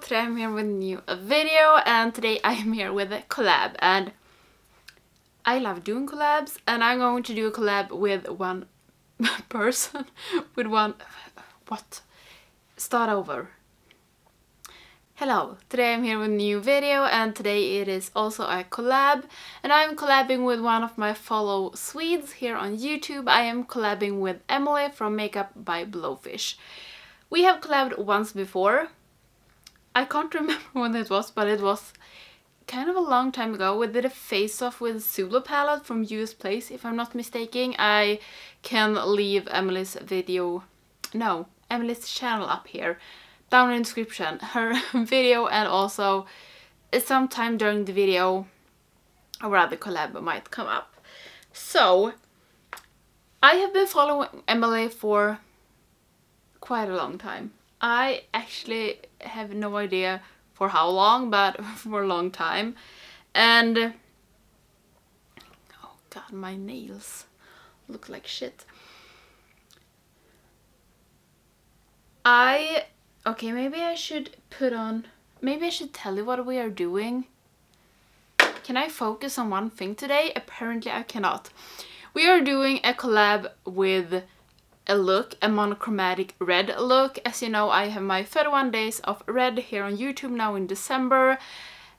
Today I'm here with a new video and today I'm here with a collab and I love doing collabs and I'm going to do a collab with one person, with one, what? Start over. Hello, today I'm here with a new video and today it is also a collab and I'm collabing with one of my follow Swedes here on YouTube. I am collabing with Emelie from Makeup by Blowfish. We have collabed once before I can't remember when it was, but it was kind of a long time ago. We did a face-off with Zulu palette from US Place, if I'm not mistaken. I can leave Emelie's video, no, Emelie's channel up here, down in the description. Her video and also sometime during the video, or rather collab might come up. So, I have been following Emelie for quite a long time. I actually have no idea for how long, but for a long time. And, oh god, my nails look like shit. I, okay, maybe I should put on, maybe I should tell you what we are doing. Can I focus on one thing today? Apparently I cannot. We are doing a collab with a look, a monochromatic red look. As you know, I have my 31 days of red here on YouTube now in December.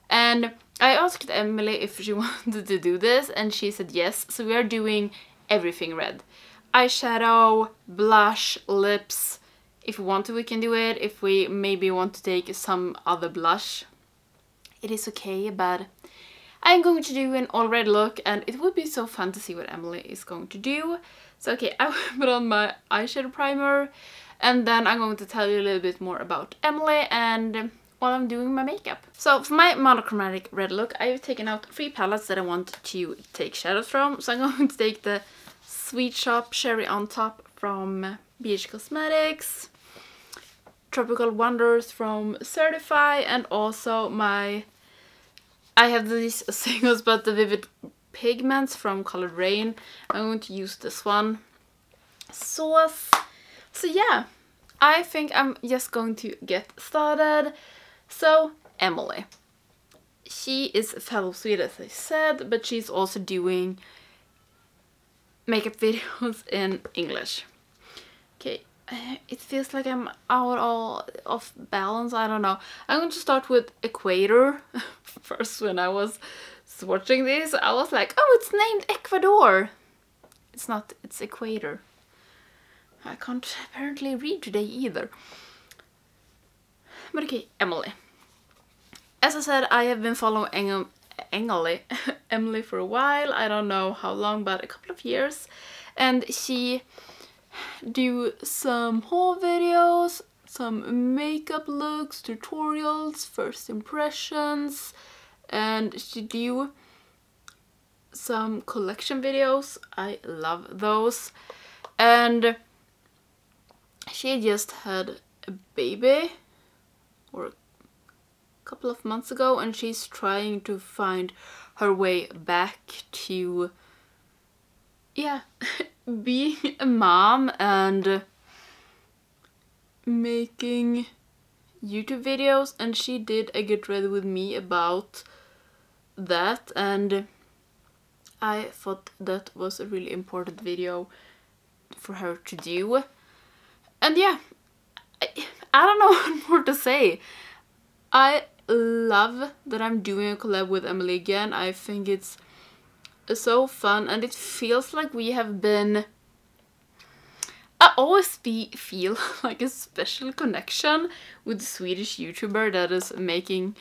And I asked Emelie if she wanted to do this and she said yes. So we are doing everything red. Eyeshadow, blush, lips. If we want to, we can do it. If we maybe want to take some other blush, it is okay, but I'm going to do an all red look and it would be so fun to see what Emelie is going to do. So okay, I will put on my eyeshadow primer and then I'm going to tell you a little bit more about Emelie and while I'm doing my makeup. So for my monochromatic red look, I've taken out three palettes that I want to take shadows from. So I'm going to take the Sweet Shop Cherry on Top from BH Cosmetics, Tropical Wonders from Certifeye, and also my... I have these singles, but the Vivid pigments from Coloured Raine. I'm going to use this one. Sauce. So yeah, I think I'm just going to get started. So, Emelie. She is a fellow Swede as I said, but she's also doing makeup videos in English. Okay, uh, it feels like I'm out all of balance, I don't know. I'm going to start with Equator. First when I was watching this, I was like, oh, it's named Ecuador. It's not, it's Equator. I can't apparently read today either. But okay, Emelie. As I said, I have been following Emelie, Emelie for a while. I don't know how long, but a couple of years. And she do some haul videos, some makeup looks, tutorials, first impressions, and she do some collection videos. I love those. And she just had a baby or a couple of months ago and she's trying to find her way back to yeah being a mom and making YouTube videos and she did a get ready with me about that and I thought that was a really important video for her to do. And yeah, I, I don't know what more to say. I love that I'm doing a collab with Emelie again. I think it's so fun and it feels like we have been I always be, feel like a special connection with the Swedish YouTuber that is making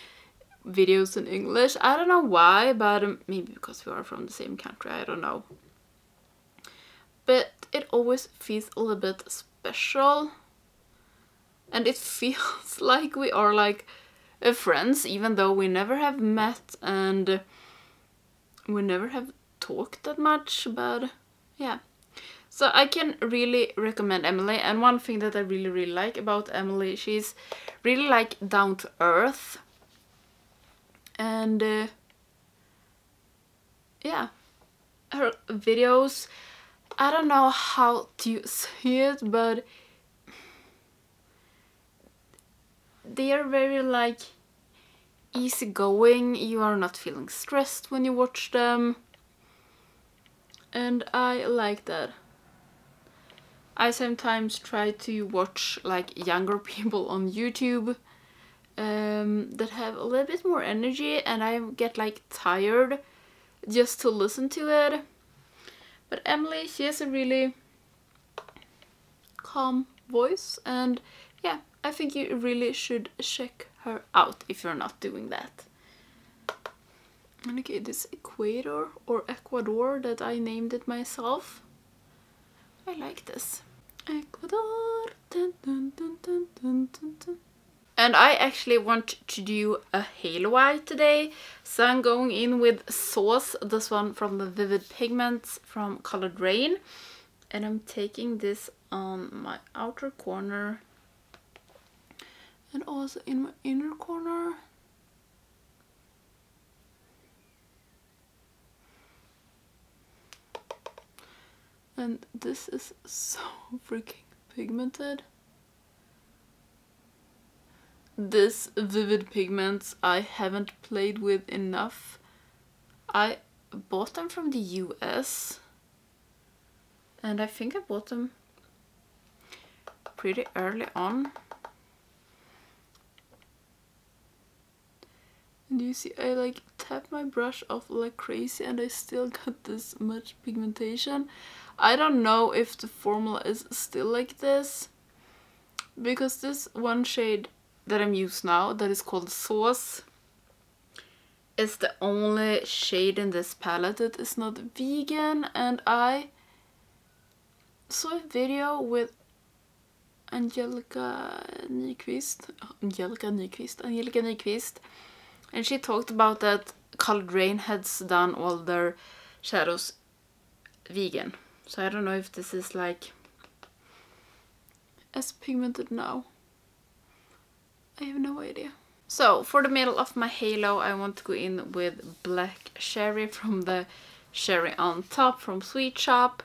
videos in English. I don't know why, but um, maybe because we are from the same country, I don't know. But it always feels a little bit special. And it feels like we are like friends, even though we never have met and we never have talked that much, but yeah. So I can really recommend Emelie and one thing that I really really like about Emelie, she's really like down to earth and uh, yeah her videos I don't know how to say it but they are very like easygoing. You are not feeling stressed when you watch them. And I like that. I sometimes try to watch like younger people on YouTube um, that have a little bit more energy and I get like tired just to listen to it. But Emelie, she has a really calm voice and yeah, I think you really should check her out if you're not doing that. And okay, this Equator or Ecuador that I named it myself. I like this. Ecuador. Dun, dun, dun, and I actually want to do a halo eye today. So I'm going in with Sauce, this one from the Vivid Pigments from Coloured Raine. And I'm taking this on my outer corner and also in my inner corner. And this is so freaking pigmented this Vivid Pigments I haven't played with enough. I bought them from the US and I think I bought them pretty early on. And you see I like tap my brush off like crazy and I still got this much pigmentation. I don't know if the formula is still like this because this one shade that I'm using now that is called Sauce is the only shade in this palette that is not vegan and I saw a video with Angelica Nyqvist, Angelica Nyqvist, Angelica Nyqvist and she talked about that Coloured Raine has done all their shadows vegan. So I don't know if this is like as pigmented now. I have no idea. So for the middle of my halo I want to go in with Black Cherry from the Cherry on Top from Sweet Shop.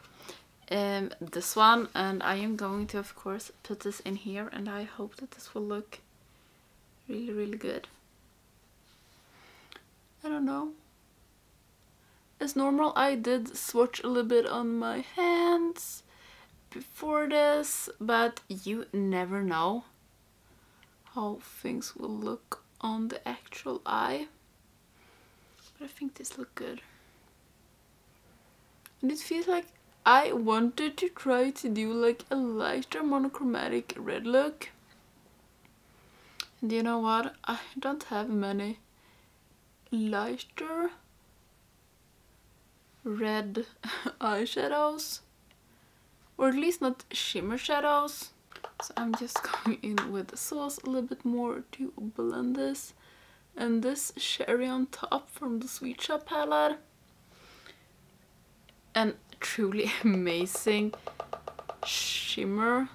Um, this one and I am going to of course put this in here and I hope that this will look really really good. I don't know. As normal I did swatch a little bit on my hands before this but you never know how things will look on the actual eye. But I think this look good. And it feels like I wanted to try to do like a lighter monochromatic red look. And you know what? I don't have many lighter red eyeshadows. Or at least not shimmer shadows. So I'm just going in with the sauce a little bit more to blend this. And this cherry on top from the Sweet Shop palette. And truly amazing shimmer.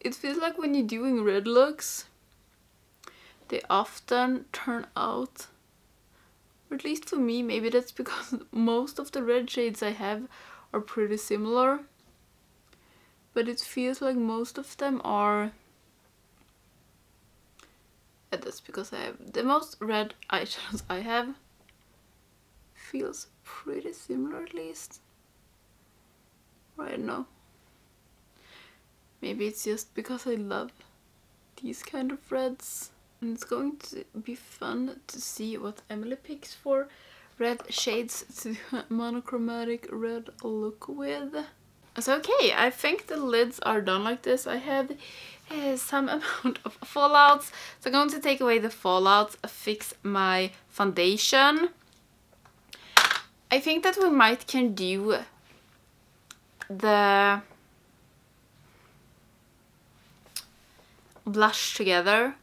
It feels like when you're doing red looks, they often turn out or at least for me, maybe that's because most of the red shades I have are pretty similar. But it feels like most of them are... And that's because I have the most red eyeshadows I have. Feels pretty similar at least. Or I don't know. Maybe it's just because I love these kind of reds. And it's going to be fun to see what Emelie picks for red shades to monochromatic red look with. So okay, I think the lids are done like this. I have uh, some amount of fallouts. So I'm going to take away the fallouts, fix my foundation. I think that we might can do the blush together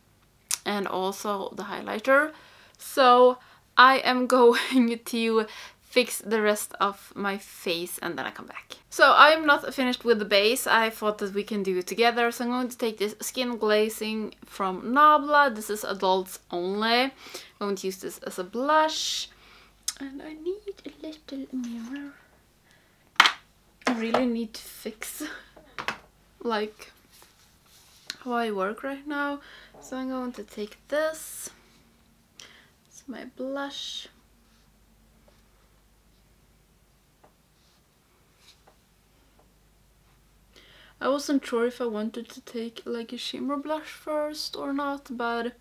and also the highlighter. So I am going to fix the rest of my face and then I come back. So I'm not finished with the base. I thought that we can do it together. So I'm going to take this skin glazing from Nabla. This is adults only. I'm going to use this as a blush. And I need a little mirror. I really need to fix like how I work right now. So I'm going to take this. It's my blush. I wasn't sure if I wanted to take like a shimmer blush first or not, but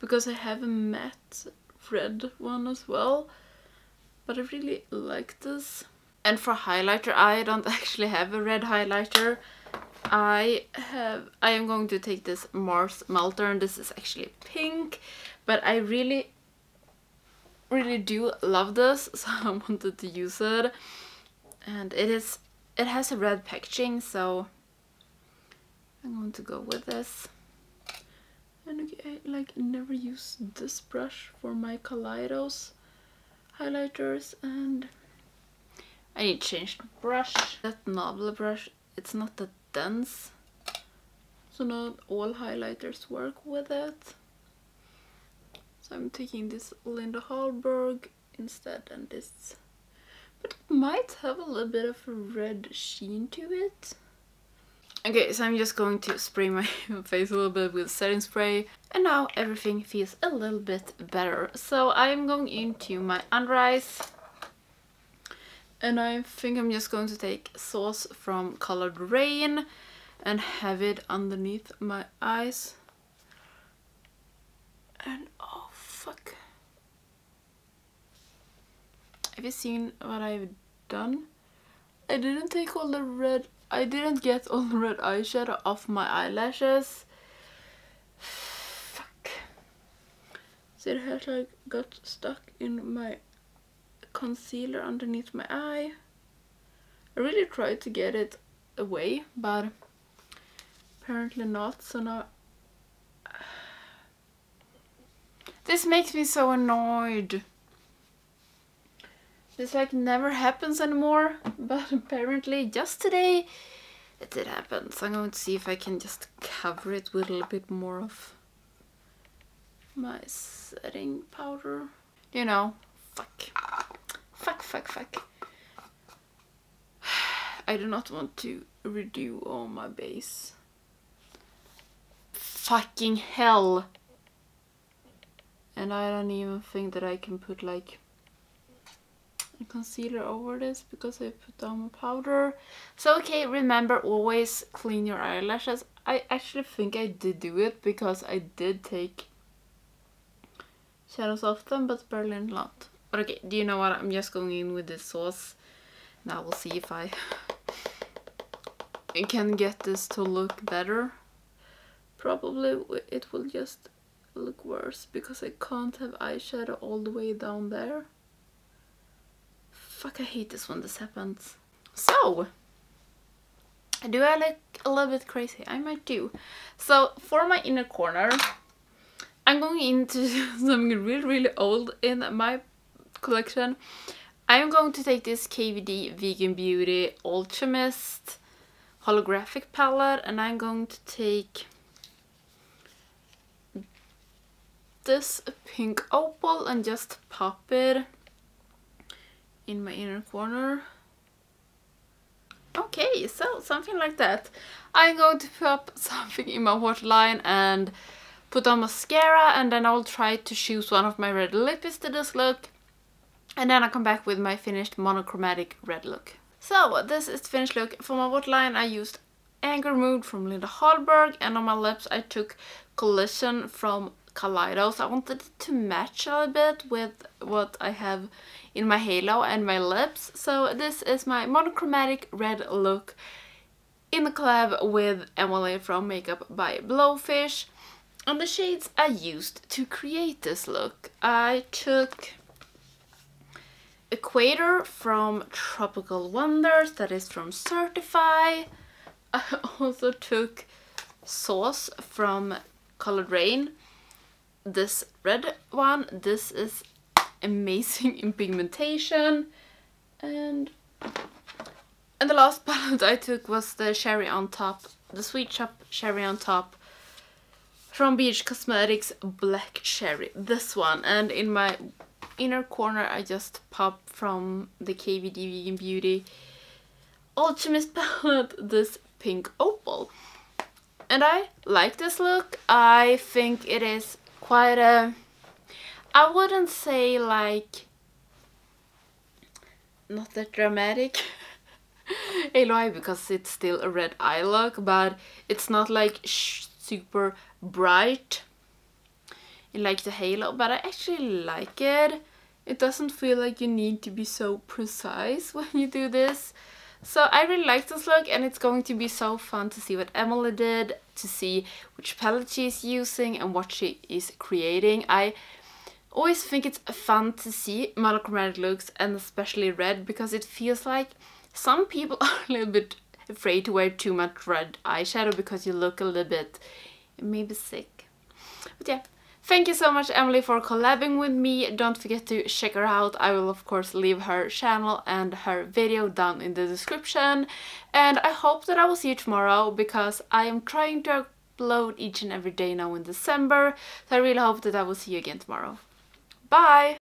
because I have a matte red one as well. But I really like this. And for highlighter, I don't actually have a red highlighter. I have, I am going to take this Mars Melter and this is actually pink. But I really, really do love this, so I wanted to use it. And it is it has a red packaging, so I'm going to go with this. And I like never use this brush for my Kaleidos highlighters and I need to change the brush. That Nabla brush, it's not that dense. So not all highlighters work with it. So I'm taking this Linda Hallberg instead and this but it might have a little bit of a red sheen to it. Okay, so I'm just going to spray my face a little bit with setting spray. And now everything feels a little bit better. So I'm going into my under eyes. And I think I'm just going to take Sauce from Coloured Raine and have it underneath my eyes. And oh fuck. Have you seen what I've done? I didn't take all the red, I didn't get all the red eyeshadow off my eyelashes. Fuck. So it had like got stuck in my concealer underneath my eye. I really tried to get it away, but apparently not, so now... This makes me so annoyed. This like never happens anymore, but apparently just today it did happen. So I'm going to see if I can just cover it with a little bit more of my setting powder. You know, fuck. Fuck, fuck, fuck. I do not want to redo all my base. Fucking hell! And I don't even think that I can put like a concealer over this because I put down my powder. So okay, remember always clean your eyelashes. I actually think I did do it because I did take shadows off them, but barely a lot. But okay, do you know what? I'm just going in with this sauce. Now we'll see if I can get this to look better. Probably it will just look worse because I can't have eyeshadow all the way down there. Fuck, I hate this when this happens. So, do I look a little bit crazy? I might do. So, for my inner corner, I'm going into something really, really old in my collection. I'm going to take this KVD Vegan Beauty Alchemist holographic palette and I'm going to take this pink opal and just pop it in my inner corner. Okay, so something like that. I'm going to pop something in my waterline and put on mascara and then I'll try to choose one of my red lippies to this look. And then I'll come back with my finished monochromatic red look. So this is the finished look. For my waterline I used Anger Mood from Linda Hallberg and on my lips I took Collision from Kaleidos. I wanted it to match a little bit with what I have in my halo and my lips. So this is my monochromatic red look in the collab with Emelie from Makeup by Blowfish. And the shades I used to create this look, I took Equator from Tropical Wonders, that is from Certifeye. I also took Sauce from Coloured Raine this red one. This is amazing in pigmentation. And and the last palette I took was the Cherry on Top, the Sweet Shop Cherry on Top from BH Cosmetics Black Cherry. This one. And in my inner corner I just popped from the KVD Vegan Beauty Alchemist palette this pink opal. And I like this look. I think it is quite a... I wouldn't say like... Not that dramatic. Aloy because it's still a red eye look, but it's not like super bright like the halo, but I actually like it. It doesn't feel like you need to be so precise when you do this. So I really like this look and it's going to be so fun to see what Emelie did, to see which palette she's using and what she is creating. I always think it's fun to see monochromatic looks and especially red because it feels like some people are a little bit afraid to wear too much red eyeshadow because you look a little bit maybe sick. But yeah, Thank you so much Emelie for collabing with me. Don't forget to check her out. I will of course leave her channel and her video down in the description. And I hope that I will see you tomorrow because I am trying to upload each and every day now in December. So I really hope that I will see you again tomorrow. Bye!